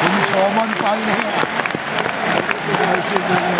좀 소문 빨리 할 수 있는